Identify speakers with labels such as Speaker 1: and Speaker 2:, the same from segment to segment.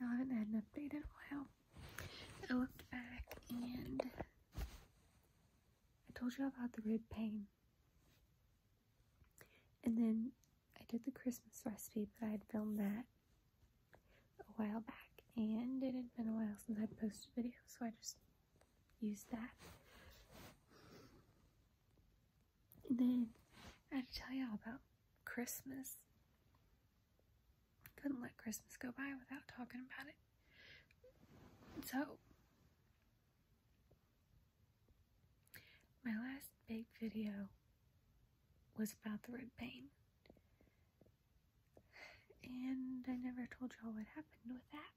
Speaker 1: I haven't had an update in a while. I looked back and I told you about the rib pain. And then I did the Christmas recipe, but I had filmed that a while back. And it had been a while since I'd posted a video, so I just used that. And then I had to tell y'all about Christmas. Couldn't let Christmas go by without talking about it. So, my last big video was about the rib pain. And I never told y'all what happened with that.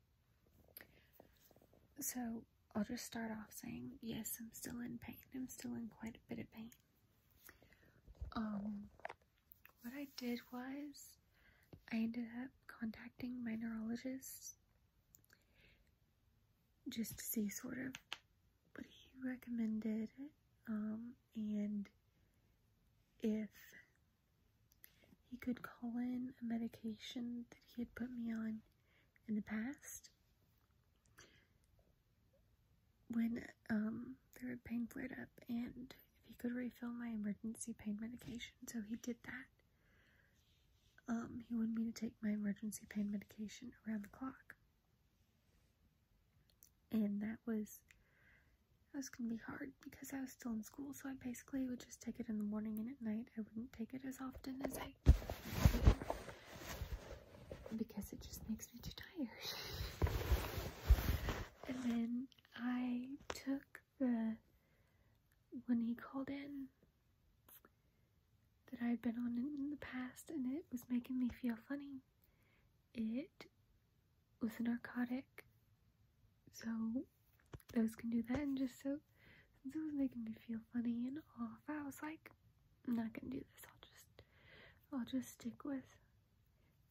Speaker 1: So, I'll just start off saying, yes, I'm still in pain. I'm still in quite a bit of pain. Um, what I did was, I ended up contacting my neurologist just to see sort of what he recommended um, and if he could call in a medication that he had put me on in the past when um, the rib pain flared up and if he could refill my emergency pain medication. So he did that. Um, he wanted me to take my emergency pain medication around the clock. And that was that was gonna be hard because I was still in school, so I basically would just take it in the morning and at night. I wouldn't take it as often as I because it just makes me too tired. and then I took the when he called in that I had been on it in the past and it was making me feel funny. It was a narcotic. So those can do that and just so since it was making me feel funny and off, I was like, I'm not gonna do this. I'll just I'll just stick with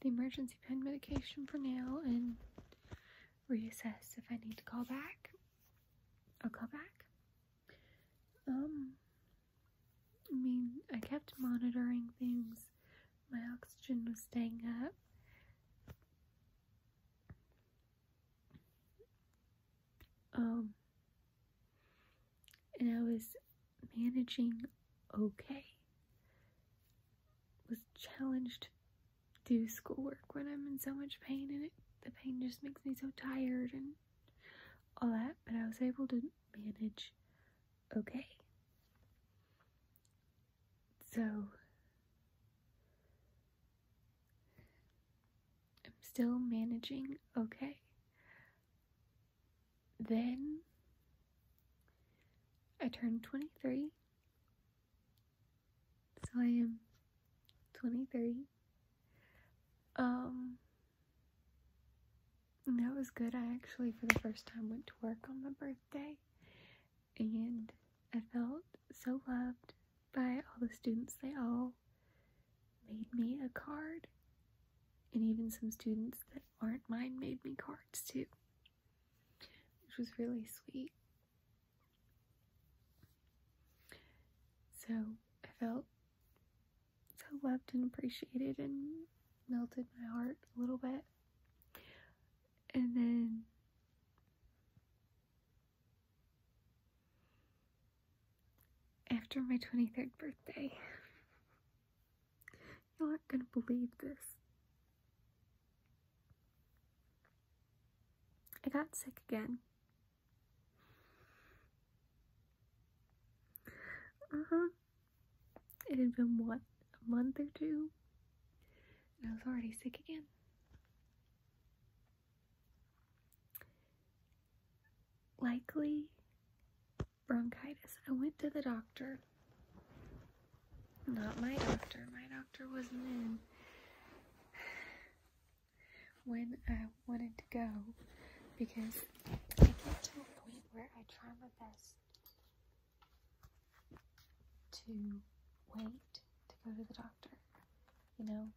Speaker 1: the emergency pain medication for now and reassess if I need to call back. I'll call back. Um I mean, I kept monitoring things. My oxygen was staying up. Um, and I was managing okay. Was challenged to do schoolwork when I'm in so much pain, and it, the pain just makes me so tired and all that. But I was able to manage okay. So I'm still managing okay. Then I turned 23. So I am 23. Um that was good. I actually for the first time went to work on my birthday and I felt so loved by all the students. They all made me a card. And even some students that aren't mine made me cards too. Which was really sweet. So I felt so loved and appreciated and melted my heart a little bit. And then after my 23rd birthday, you aren't gonna believe this. I got sick again. Uh huh. It had been what, a month or two? And I was already sick again. Likely bronchitis. I went to the doctor. Not my doctor. My doctor wasn't in when I wanted to go because I get to a point where I try my best to wait to go to the doctor, you know.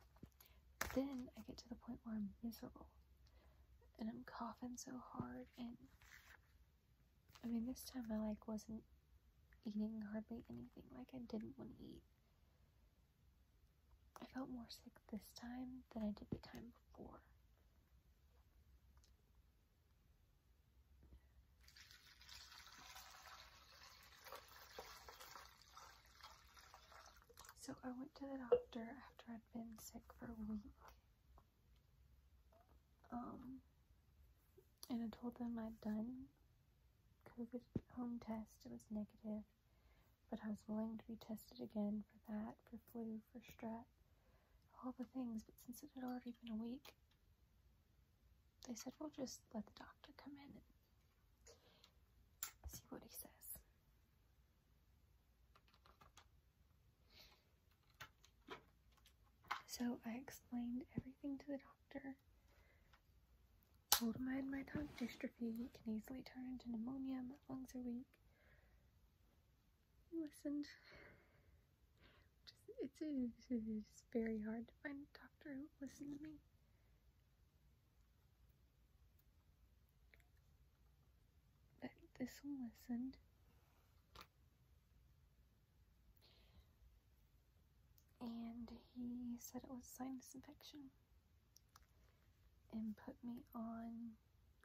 Speaker 1: Then I get to the point where I'm miserable and I'm coughing so hard and I mean, this time I like wasn't eating hardly anything. Like I didn't want to eat. I felt more sick this time than I did the time before. So I went to the doctor after I'd been sick for a week. Um, and I told them I'd done COVID home test. It was negative, but I was willing to be tested again for that, for flu, for strep, all the things. But since it had already been a week, they said we'll just let the doctor come in and see what he says. So I explained everything to the doctor. Had myotonic dystrophy, can easily turn into pneumonia, my lungs are weak. He listened. Just, it's, it's, it's very hard to find a doctor who will listen to me. But this one listened. And he said it was sinus infection put me on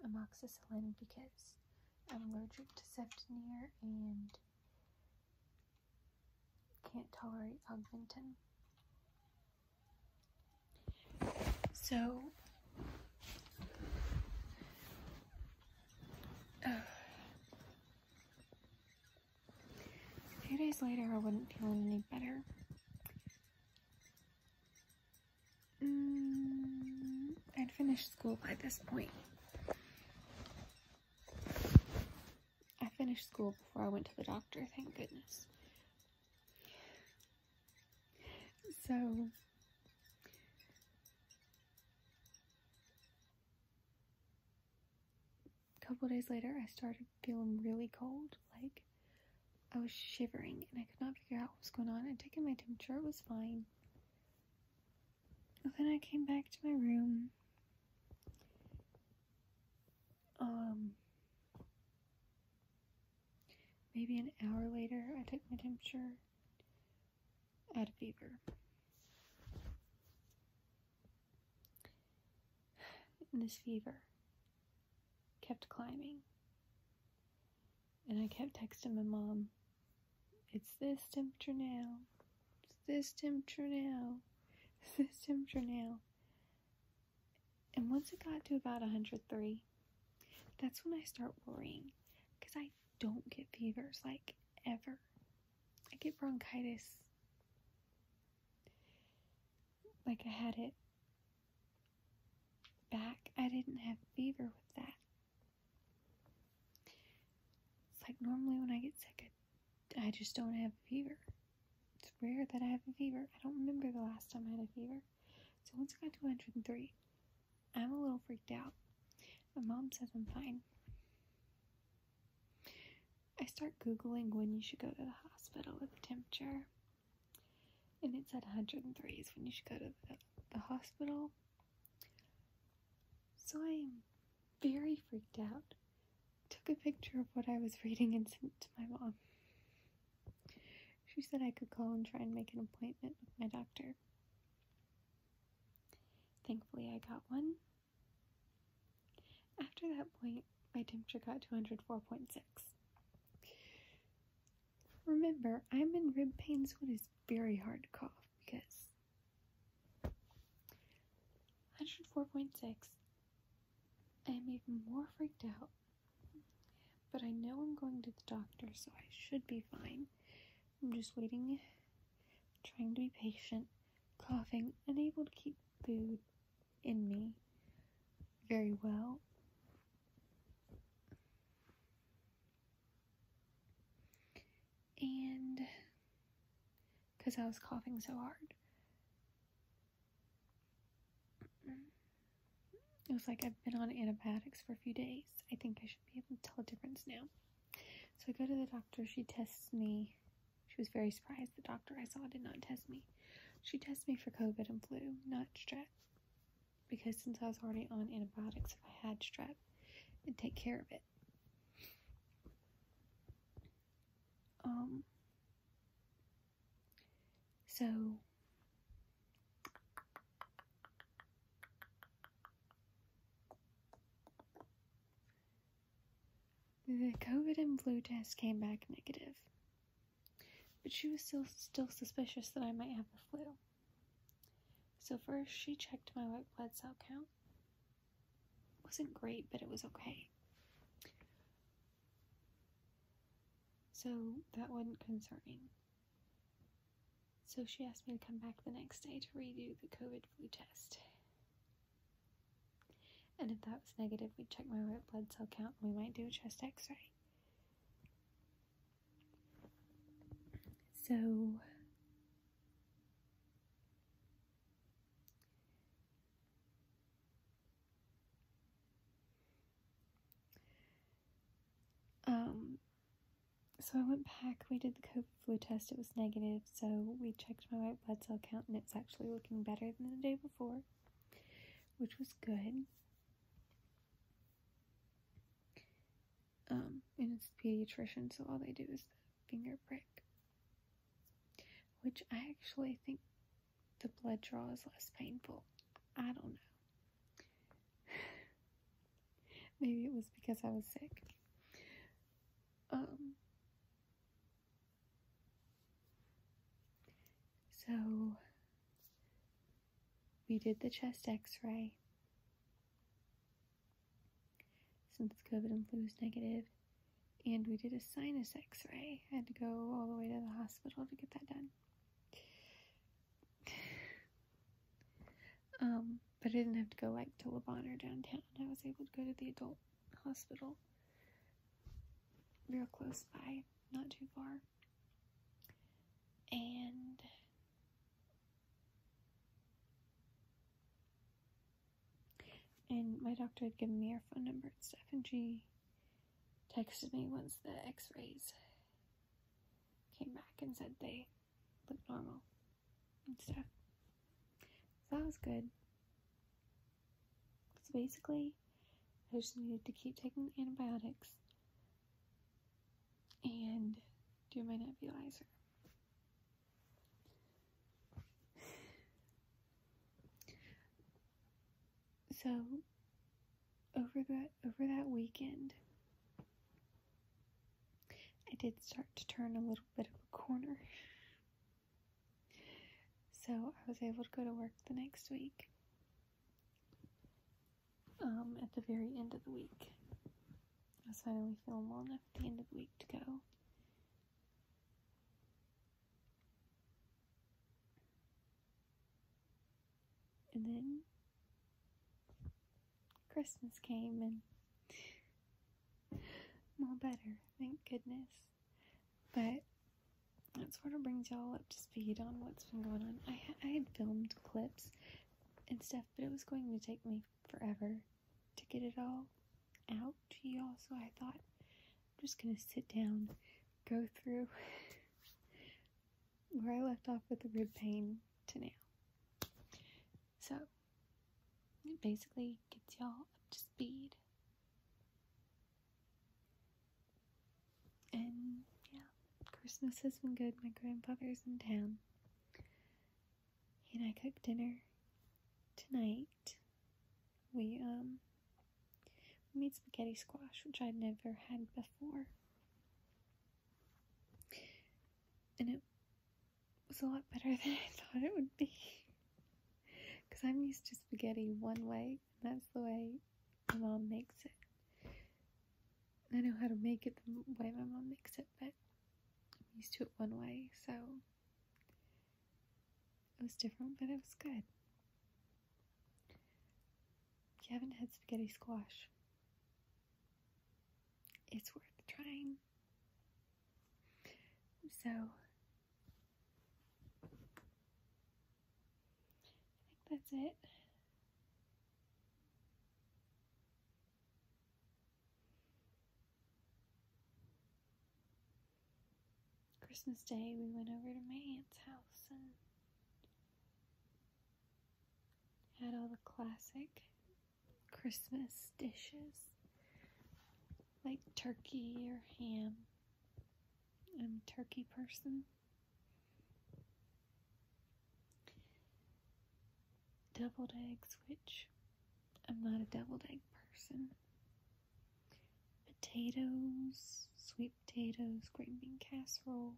Speaker 1: amoxicillin because I'm allergic to Cefdinir and can't tolerate Augmentin. So, uh, a few days later, I wasn't feeling any better. Mm, finished school by this point. I finished school before I went to the doctor, thank goodness. So, a couple days later, I started feeling really cold. Like, I was shivering and I could not figure out what was going on. I'd taken my temperature, it was fine. Then I came back to my room. Um, maybe an hour later, I took my temperature. I had a fever. And this fever kept climbing. And I kept texting my mom, it's this temperature now. It's this temperature now. It's this temperature now. And once it got to about 103, that's when I start worrying. Because I don't get fevers like ever. I get bronchitis. Like I had it back. I didn't have fever with that. It's like normally when I get sick, I, I just don't have a fever. It's rare that I have a fever. I don't remember the last time I had a fever. So once I got to 103, I'm a little freaked out. My mom says I'm fine. I start Googling when you should go to the hospital with a temperature. And it said 103 is when you should go to the, the hospital. So I am very freaked out. Took a picture of what I was reading and sent it to my mom. She said I could call and try and make an appointment with my doctor. Thankfully, I got one. After that point, my temperature got to 104.6. Remember, I'm in rib pain, so it is very hard to cough because 104.6. I am even more freaked out, but I know I'm going to the doctor, so I should be fine. I'm just waiting, trying to be patient, coughing, unable to keep food in me very well. And because I was coughing so hard, mm-hmm. it was like I've been on antibiotics for a few days. I think I should be able to tell a difference now. So I go to the doctor, she tests me. She was very surprised. The doctor I saw did not test me. She tests me for COVID and flu, not strep. Because since I was already on antibiotics, if I had strep, it'd take care of it. Um, so the COVID and flu test came back negative. but she was still still suspicious that I might have the flu. So first she checked my white blood cell count. It wasn't great, but it was okay. So that wasn't concerning. So she asked me to come back the next day to redo the COVID flu test. And if that was negative, we'd check my white blood cell count and we might do a chest x ray. So, um, so I went back, we did the COVID flu test, it was negative, so we checked my white blood cell count and it's actually looking better than the day before, which was good. Um, and it's a pediatrician, so all they do is the finger prick. Which I actually think the blood draw is less painful. I don't know. Maybe it was because I was sick. So we did the chest x ray since COVID and flu was negative, and we did a sinus x ray. I had to go all the way to the hospital to get that done. Um, but I didn't have to go like to Le Bonheur or downtown. I was able to go to the adult hospital real close by, not too far. And and my doctor had given me her phone number and stuff, and she texted me once the X-rays came back and said they looked normal and stuff. So that was good. So basically, I just needed to keep taking antibiotics and do my nebulizer. So over that over that weekend I did start to turn a little bit of a corner. So I was able to go to work the next week. Um, at the very end of the week. I was finally feeling well enough at the end of the week to go. And then Christmas came and I'm all better, thank goodness. But that sort of brings y'all up to speed on what's been going on. I, I had filmed clips and stuff, but it was going to take me forever to get it all out to y'all, so I thought I'm just gonna sit down, go through where I left off with the rib pain to now. So basically gets y'all up to speed. And yeah, Christmas has been good. My grandfather's in town. He and I cooked dinner tonight. We um we made spaghetti squash, which I'd never had before. And it was a lot better than I thought it would be. Because I'm used to spaghetti one way, and that's the way my mom makes it. I know how to make it the way my mom makes it, but I'm used to it one way, so it was different, but it was good. If you haven't had spaghetti squash, it's worth trying. So, I think that's it. Christmas Day, we went over to my aunt's house and had all the classic Christmas dishes like turkey or ham. I'm a turkey person. deviled eggs, which I'm not a deviled egg person. Potatoes, sweet potatoes, green bean casserole,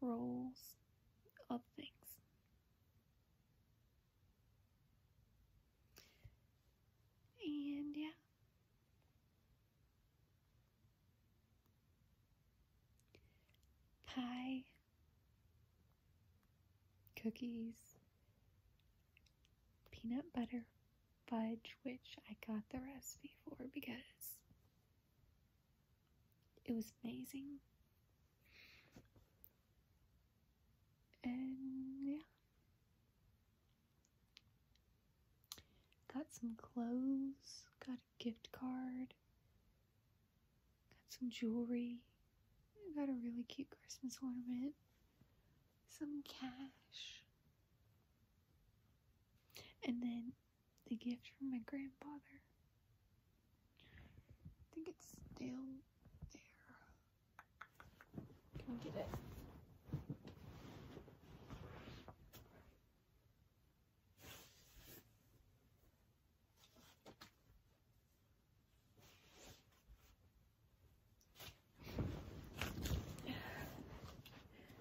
Speaker 1: rolls, all the things. And yeah. Pie cookies, peanut butter fudge, which I got the recipe for because it was amazing. And yeah. Got some clothes, got a gift card, got some jewelry, got a really cute Christmas ornament, some cash, and then the gift from my grandfather. I think it's down there. Can we get it?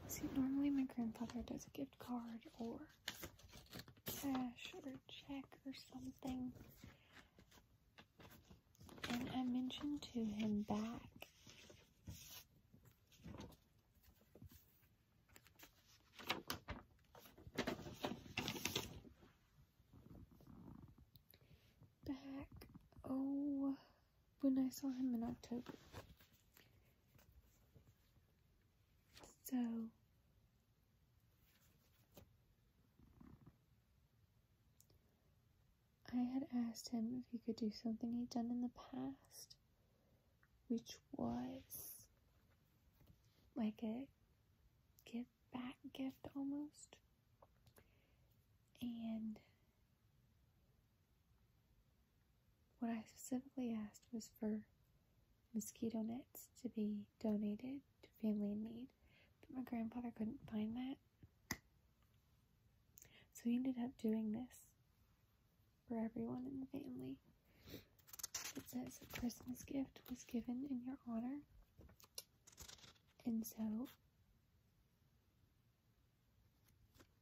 Speaker 1: See, normally my grandfather does a gift card or cash or check or something. And I mentioned to him back back oh when I saw him in October. So I had asked him if he could do something he'd done in the past, which was like a give back gift almost. And what I specifically asked was for mosquito nets to be donated to family in need, but my grandfather couldn't find that. So he ended up doing this for everyone in the family. It says a Christmas gift was given in your honor. And so,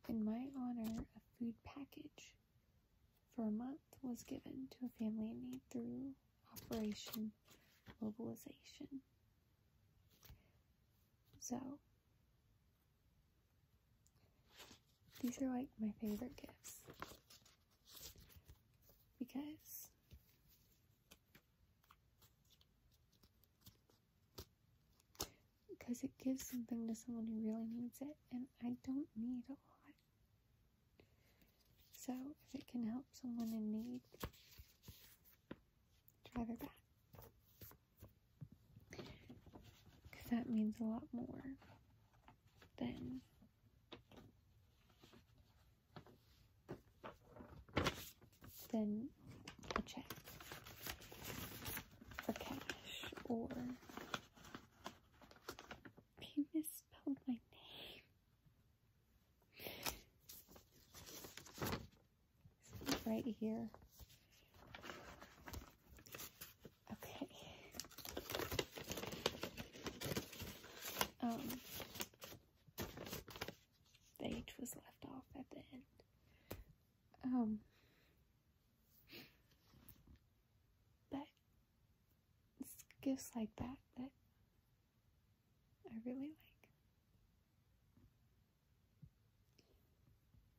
Speaker 1: in my honor, a food package for a month was given to a family in need through Operation Mobilization. So, these are like my favorite gifts because because it gives something to someone who really needs it and I don't need a lot. So if it can help someone in need, I'd rather that. Because that means a lot more than than a check for cash or you misspelled my name. Right here. Okay. Um, the H was left off at the end. Um, but it's gifts like that that I really like.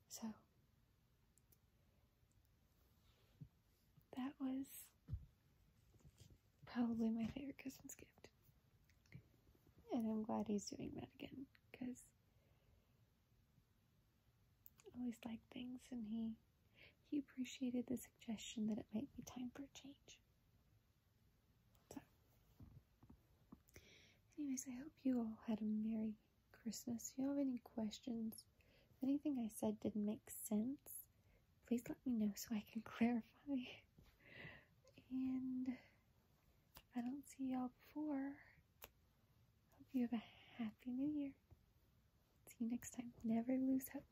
Speaker 1: So that was probably my favorite Christmas gift. And I'm glad he's doing that again because I always like things and he he appreciated the suggestion that it might be time for a change. So anyways, I hope you all had a Merry Christmas. If you have any questions, if anything I said didn't make sense, please let me know so I can clarify. And if I don't see y'all before, hope you have a happy new year. See you next time. Never lose hope.